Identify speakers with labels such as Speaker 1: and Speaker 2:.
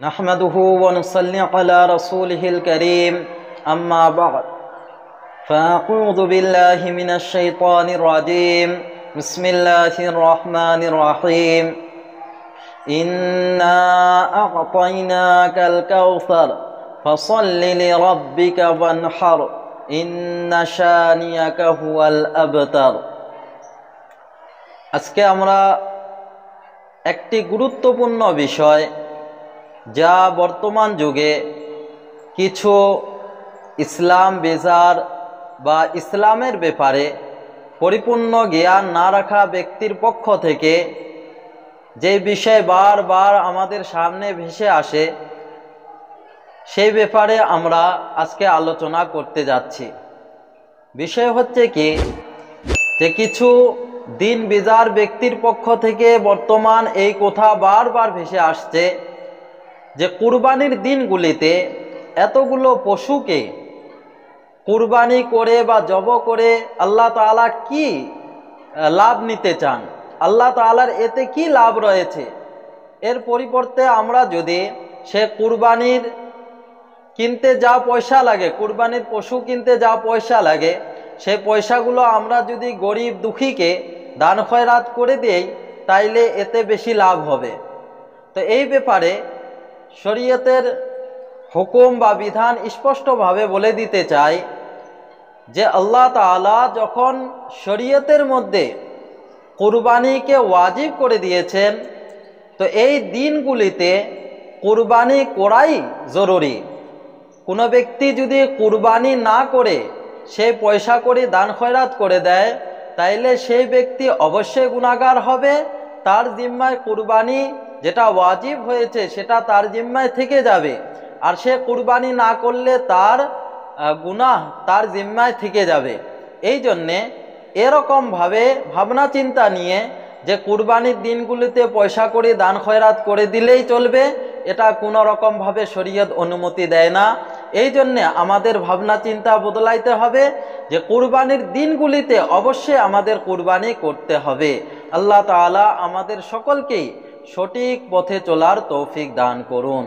Speaker 1: نحمده ونصلي على رسوله الكريم أما بعد فأعوذ بالله من الشيطان الرجيم بسم الله الرحمن الرحيم إنا أعطيناك الكوثر فصل لربك وانحر إن شانيك هو الأبتر আজকে আমরা একটি গুরুত্বপূর্ণ বিষয় যা বর্তমান যুগে কিছু ইসলাম বেজার বা ইসলামের ব্যাপারে পরিপূর্ণ জ্ঞান না রাখা ব্যক্তির পক্ষ থেকে যে বিষয় বারবার আমাদের সামনে ভেসে আসে, সেই ব্যাপারে আমরা আজকে আলোচনা করতে যাচ্ছি। বিষয় হচ্ছে কি, যে কিছু দিন বিজার ব্যক্তির পক্ষ থেকে বর্তমান এই কথা বারবার ভেসে আসছে যে কুরবানির দিনগুলিতে এতগুলো পশুকে কুরবানি করে বা জব করে আল্লাহ তালা কি লাভ নিতে চান? আল্লাহ তালার এতে কি লাভ রয়েছে? এর পরিবর্তে আমরা যদি সে কুরবানির কিনতে যা পয়সা লাগে, কুরবানির পশু কিনতে যা পয়সা লাগে, সে পয়সাগুলো আমরা যদি গরিব দুঃখীকে দান খয়রাত করে দেই, তাইলে এতে বেশি লাভ হবে। তো এই ব্যাপারে শরীয়তের হুকুম বা বিধান স্পষ্টভাবে বলে দিতে চাই যে আল্লাহ তালা যখন শরীয়তের মধ্যে কুরবানিকে ওয়াজিব করে দিয়েছেন, তো এই দিনগুলিতে কুরবানি করাই জরুরি। কোনো ব্যক্তি যদি কুরবানি না করে সে পয়সা করে দান খয়রাত করে দেয়, তাইলে সেই ব্যক্তি অবশ্যই গুণাগার হবে, তার জিম্মায় কুরবানি যেটা ওয়াজিব হয়েছে, সেটা তার জিম্মায় থেকে যাবে। আর সে কুরবানি না করলে তার গুনাহ তার জিম্মায় থেকে যাবে। এই জন্যে এরকমভাবে ভাবনা চিন্তা নিয়ে যে কুরবানির দিনগুলিতে পয়সা করে, দান খয়রাত করে দিলেই চলবে, এটা কোনো রকমভাবে শরীয়ত অনুমতি দেয় না। এই জন্যে আমাদের ভাবনা চিন্তা বদলাইতে হবে যে কুরবানির দিনগুলিতে অবশ্যই আমাদের কুরবানি করতে হবে। আল্লাহ তালা আমাদের সকলকেই সঠিক পথে চলার তৌফিক দান করুন।